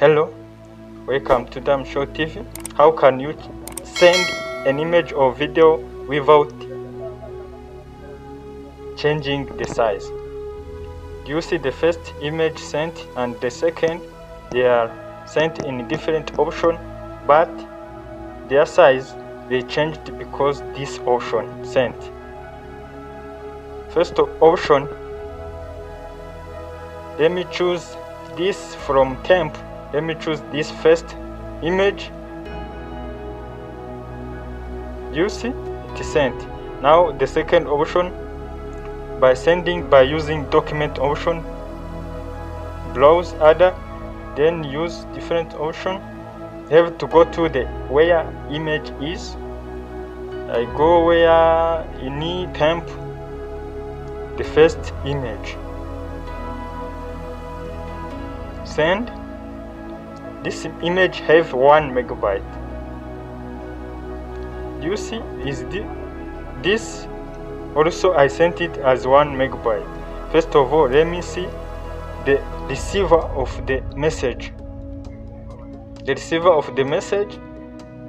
Hello, welcome to Dam Show TV. How can you send an image or video without changing the size? Do you see the first image sent and the second? They are sent in different option, but their size they changed because this option sent. First option, let me choose this from temp let me choose this first image. You see it is sent. Now the second option by sending by using document option browse other then use different option. You have to go to the where image is. I go where in temp the first image. Send this image have one megabyte. You see is the, this also I sent it as one megabyte. First of all let me see the receiver of the message. The receiver of the message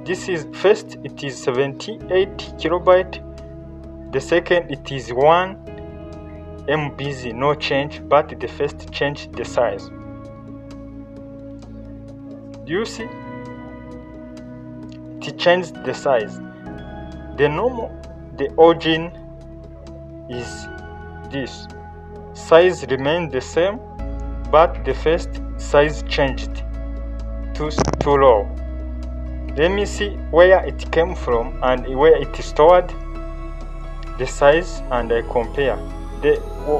this is first it is 78 kilobyte. The second it is 1 mbz no change but the first change the size you see? It changed the size. The normal the origin is this. Size remained the same but the first size changed to too low. Let me see where it came from and where it stored the size and I compare. The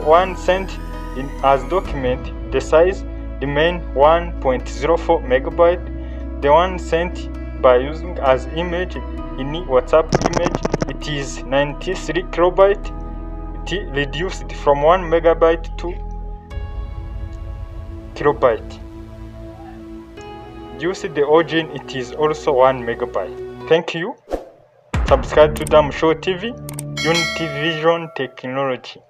one sent in as document the size the main 1.04 megabyte the one sent by using as image in whatsapp image it is 93 kilobyte. It reduced from 1 megabyte to kilobyte. See the origin it is also 1 megabyte. Thank you. Subscribe to dam show tv unity vision technology